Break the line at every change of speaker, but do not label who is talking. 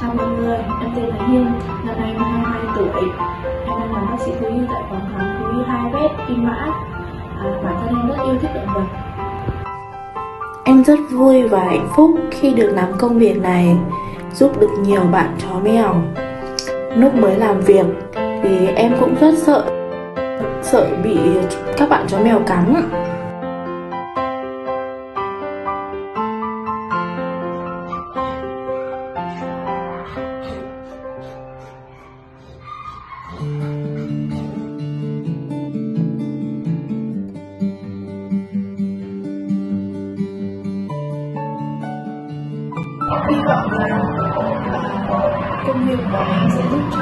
Chào mọi người, em tên là Hiên, năm nay em 22 tuổi. Em đang làm bác sĩ thú y tại phòng khám thú y 2 Vết, Kim Mã. À, bản thân em rất yêu thích động vật.
Em rất vui và hạnh phúc khi được làm công việc này, giúp được nhiều bạn chó mèo. Lúc mới làm việc thì em cũng rất sợ, sợ bị các bạn chó mèo cắn.
Công việc của em sẽ giúp cho